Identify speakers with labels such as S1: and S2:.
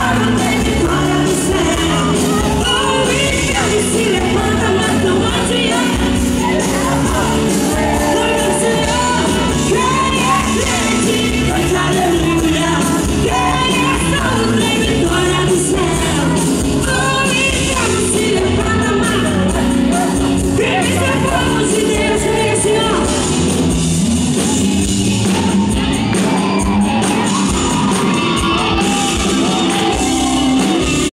S1: Saturday.